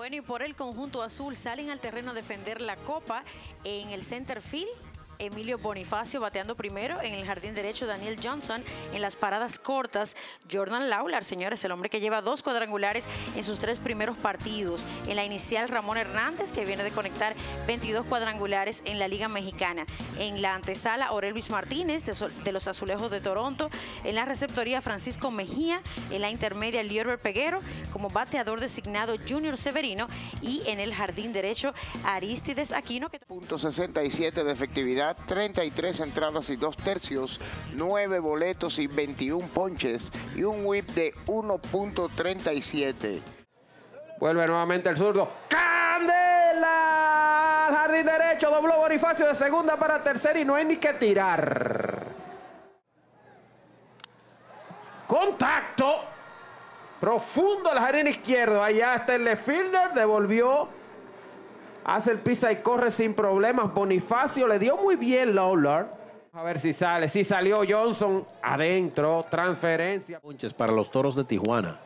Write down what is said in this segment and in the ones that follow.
Bueno, y por el conjunto azul salen al terreno a defender la copa en el center field Emilio Bonifacio bateando primero, en el jardín derecho Daniel Johnson, en las paradas cortas Jordan Laular, señores, el hombre que lleva dos cuadrangulares en sus tres primeros partidos. En la inicial Ramón Hernández, que viene de conectar 22 cuadrangulares en la Liga Mexicana. En la antesala Orelvis Martínez, de, los Azulejos de Toronto. En la receptoría Francisco Mejía. En la intermedia Liorber Peguero, como bateador designado Junior Severino. Y en el jardín derecho Aristides Aquino. Que... Punto 67 de efectividad 33 entradas y 2 tercios, 9 boletos y 21 ponches y un whip de 1.37. Vuelve nuevamente el zurdo. ¡Candela! jardín derecho, dobló Bonifacio de segunda para tercera y no hay ni que tirar. Contacto. Profundo al jardín izquierdo. Allá está el left. Devolvió Hace el pisa y corre sin problemas. Bonifacio le dio muy bien Lawler. A ver si sale. Si salió Johnson adentro. Transferencia. Punches para los toros de Tijuana.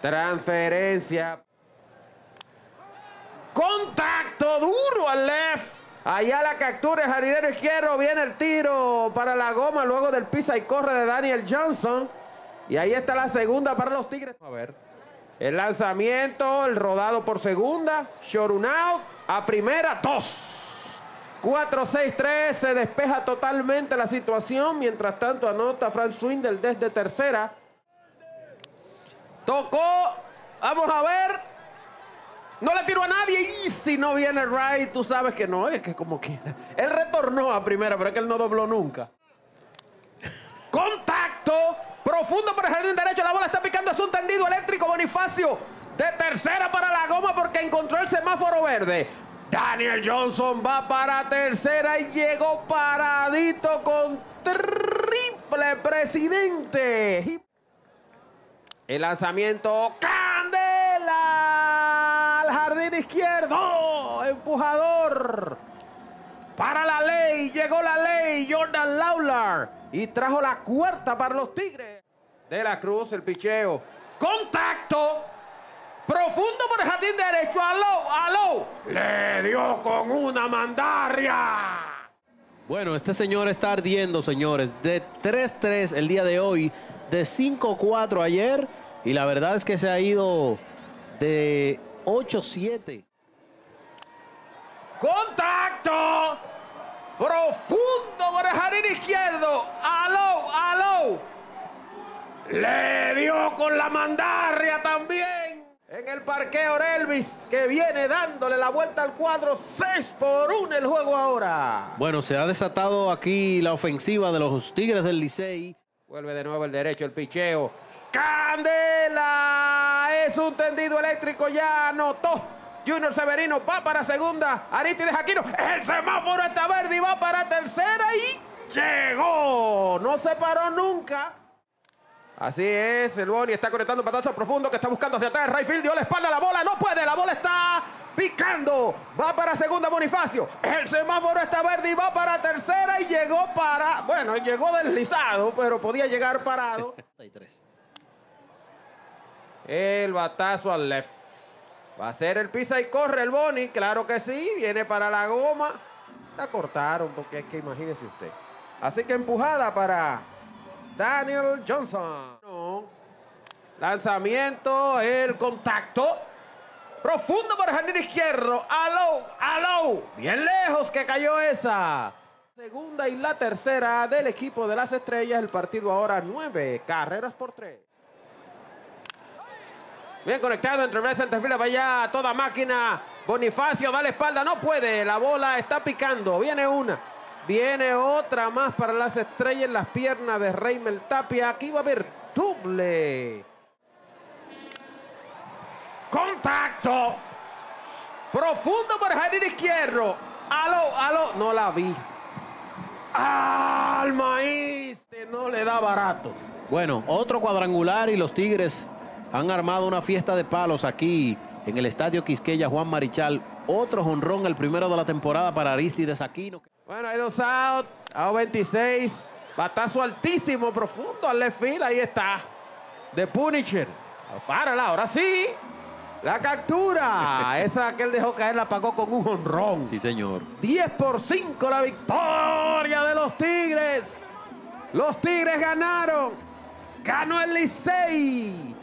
Transferencia. Contacto duro al left. Allá la captura el jardinero izquierdo. Viene el tiro para la goma luego del pisa y corre de Daniel Johnson. Y ahí está la segunda para los Tigres. A ver. El lanzamiento, el rodado por segunda. Short out. A primera, dos. 4-6-3. Se despeja totalmente la situación. Mientras tanto anota Frank Swindle desde tercera. Tocó. Vamos a ver. No le tiró a nadie. Y si no viene right, tú sabes que no. Es que como quiera. Él retornó a primera, pero es que él no dobló nunca. Contacto. Profundo por el jardín derecho. La bola está picando. Es un tendido eléctrico. Bonifacio de tercera para la goma porque encontró el semáforo verde. Daniel Johnson va para tercera y llegó paradito con triple presidente. El lanzamiento. Candela al jardín izquierdo. Empujador. Para la ley. Llegó la ley. Jordan Lawlar y trajo la cuarta para los Tigres. De la Cruz, el picheo. Contacto. Profundo por el jardín derecho. Aló, aló. Le dio con una mandarria. Bueno, este señor está ardiendo, señores. De 3-3 el día de hoy, de 5-4 ayer. Y la verdad es que se ha ido de 8-7. ¡Contacto! Profundo por el jardín izquierdo. Aló, aló. Le dio con la mandarria también. En el parqueo Elvis que viene dándole la vuelta al cuadro 6 por 1 el juego ahora. Bueno, se ha desatado aquí la ofensiva de los Tigres del Licey. Vuelve de nuevo el derecho, el picheo. Candela es un tendido eléctrico, ya anotó. Junior Severino va para segunda. Aristides Aquino. El semáforo está verde y va para tercera y llegó. No se paró nunca. Así es, el Boni está conectando un patazo profundo que está buscando hacia atrás. Rayfield dio la espalda a la bola, no puede, la bola está picando. Va para segunda Bonifacio. El semáforo está verde y va para tercera y llegó para, bueno, llegó deslizado, pero podía llegar parado. El batazo al left. Va a ser el pisa y corre el Boni. Claro que sí. Viene para la goma. La cortaron porque es que imagínese usted. Así que empujada para Daniel Johnson. Lanzamiento. El contacto. Profundo por el jardín izquierdo. Aló, aló. Bien lejos que cayó esa. Segunda y la tercera del equipo de las estrellas. El partido ahora nueve carreras por tres. Bien conectado entre el centerfield, vaya toda máquina. Bonifacio da la espalda, no puede. La bola está picando. Viene una. Viene otra más para las estrellas en las piernas de Reymel Tapia. Aquí va a haber doble. Contacto. Profundo por el jardín izquierdo. Aló, aló. No la vi. Al maíz. No le da barato. Bueno, otro cuadrangular y los Tigres han armado una fiesta de palos aquí en el Estadio Quisqueya Juan Marichal. Otro jonrón, el primero de la temporada para Aristides Aquino. Bueno, hay dos out, a 26. Batazo altísimo, profundo al left field. Ahí está. De Punisher. Párala, ahora sí. La captura. Esa que él dejó caer la pagó con un honrón. Sí, señor. 10 por 5 la victoria de los Tigres. Los Tigres ganaron. Ganó el Licey.